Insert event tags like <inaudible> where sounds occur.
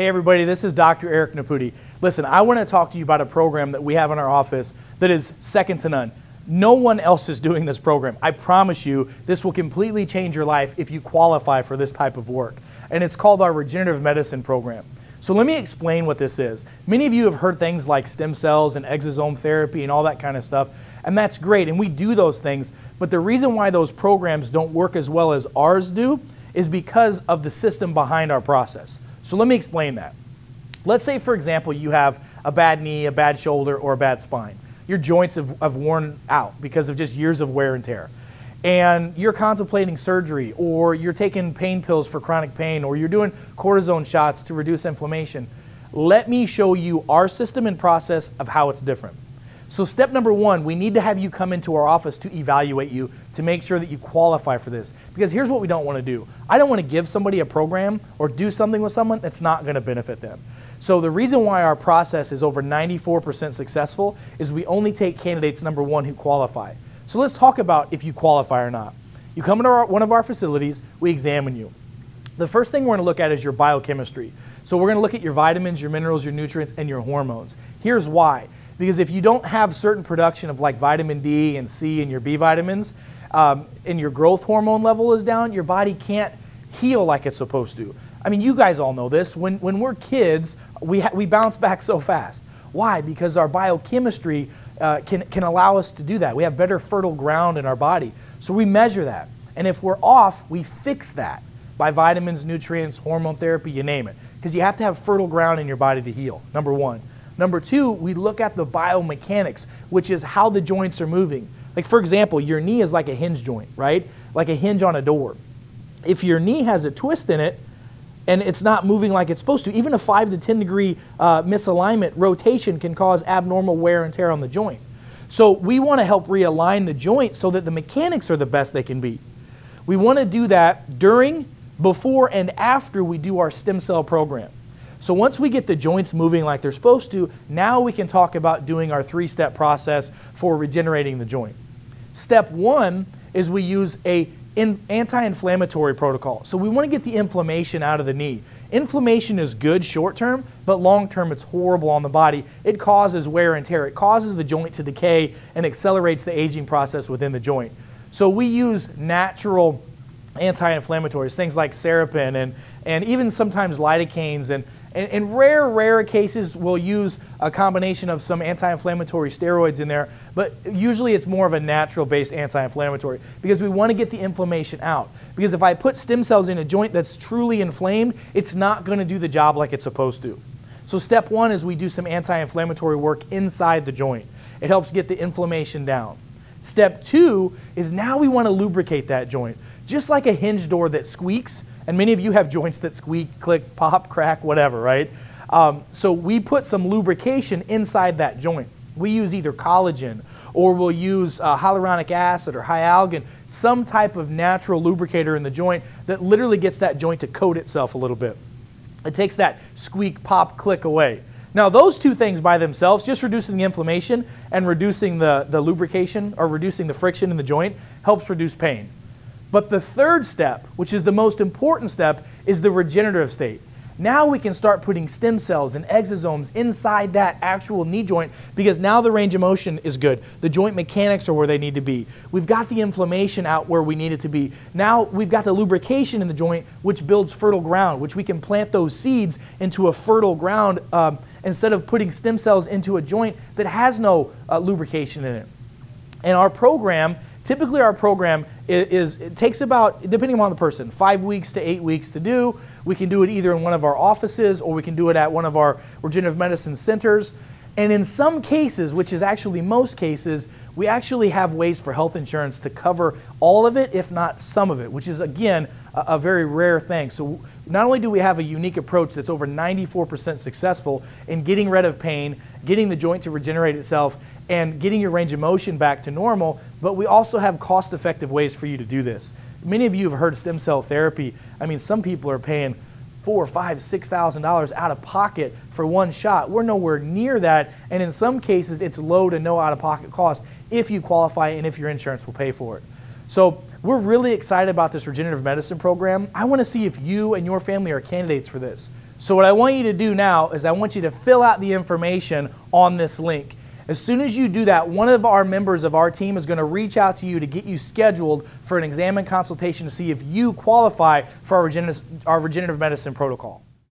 Hey, everybody, this is Dr. Eric Nepute. Listen, I want to talk to you about a program that we have in our office that is second to none. No one else is doing this program. I promise you, this will completely change your life if you qualify for this type of work. And it's called our regenerative medicine program. So let me explain what this is. Many of you have heard things like stem cells and exosome therapy and all that kind of stuff, and that's great, and we do those things. But the reason why those programs don't work as well as ours do is because of the system behind our process. So let me explain that. Let's say, for example, you have a bad knee, a bad shoulder, or a bad spine. Your joints have, have worn out because of just years of wear and tear. And you're contemplating surgery, or you're taking pain pills for chronic pain, or you're doing cortisone shots to reduce inflammation. Let me show you our system and process of how it's different. So, step number one, we need to have you come into our office to evaluate you to make sure that you qualify for this. Because here's what we don't want to do I don't want to give somebody a program or do something with someone that's not going to benefit them. So, the reason why our process is over 94% successful is we only take candidates, number one, who qualify. So, let's talk about if you qualify or not. You come into our, one of our facilities, we examine you. The first thing we're going to look at is your biochemistry. So, we're going to look at your vitamins, your minerals, your nutrients, and your hormones. Here's why because if you don't have certain production of like vitamin D and C and your B vitamins, um, and your growth hormone level is down, your body can't heal like it's supposed to. I mean, you guys all know this. When, when we're kids, we, we bounce <laughs> back so fast. Why? Because our biochemistry uh, can, can allow us to do that. We have better fertile ground in our body. So we measure that. And if we're off, we fix that by vitamins, nutrients, hormone therapy, you name it. Because you have to have fertile ground in your body to heal, number one. Number two, we look at the biomechanics, which is how the joints are moving. Like, for example, your knee is like a hinge joint, right? Like a hinge on a door. If your knee has a twist in it and it's not moving like it's supposed to, even a 5 to 10 degree uh, misalignment rotation can cause abnormal wear and tear on the joint. So, we want to help realign the joint so that the mechanics are the best they can be. We want to do that during, before, and after we do our stem cell program. So once we get the joints moving like they're supposed to, now we can talk about doing our three-step process for regenerating the joint. Step one is we use a anti-inflammatory protocol. So we want to get the inflammation out of the knee. Inflammation is good short term, but long term it's horrible on the body. It causes wear and tear. It causes the joint to decay and accelerates the aging process within the joint. So we use natural anti-inflammatories, things like Serapin and, and even sometimes lidocaines and in, rare, rare cases, we'll use a combination of some anti-inflammatory steroids in there, but usually it's more of a natural-based anti-inflammatory because we want to get the inflammation out. Because if I put stem cells in a joint that's truly inflamed, it's not going to do the job like it's supposed to. So step one is we do some anti-inflammatory work inside the joint. It helps get the inflammation down. Step two is now we want to lubricate that joint. Just like a hinge door that squeaks, and many of you have joints that squeak, click, pop, crack, whatever, right? Um, so we put some lubrication inside that joint. We use either collagen or we'll use uh, hyaluronic acid or hyaluronic, some type of natural lubricator in the joint that literally gets that joint to coat itself a little bit. It takes that squeak, pop, click away. Now, those two things by themselves, just reducing the inflammation and reducing the, the lubrication or reducing the friction in the joint, helps reduce pain. But the third step, which is the most important step, is the regenerative state. Now we can start putting stem cells and exosomes inside that actual knee joint because now the range of motion is good. The joint mechanics are where they need to be. We've got the inflammation out where we need it to be. Now we've got the lubrication in the joint, which builds fertile ground, which we can plant those seeds into a fertile ground um, instead of putting stem cells into a joint that has no uh, lubrication in it. And our program Typically, our program is, is, it takes about, depending on the person, five weeks to eight weeks to do. We can do it either in one of our offices or we can do it at one of our regenerative medicine centers. And in some cases, which is actually most cases, we actually have ways for health insurance to cover all of it, if not some of it, which is, again, a, a very rare thing. So not only do we have a unique approach that's over 94% successful in getting rid of pain, getting the joint to regenerate itself, and getting your range of motion back to normal, but we also have cost effective ways for you to do this. Many of you have heard stem cell therapy. I mean, some people are paying four, five, six thousand dollars out of pocket for one shot. We're nowhere near that, and in some cases, it's low to no out of pocket cost if you qualify and if your insurance will pay for it. So we're really excited about this regenerative medicine program. I want to see if you and your family are candidates for this. So, what I want you to do now is I want you to fill out the information on this link. As soon as you do that, one of our members of our team is going to reach out to you to get you scheduled for an exam and consultation to see if you qualify for our regenerative, medicine protocol.